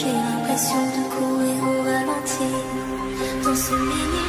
J'ai l'impression de courir au ralenti dans ce milieu.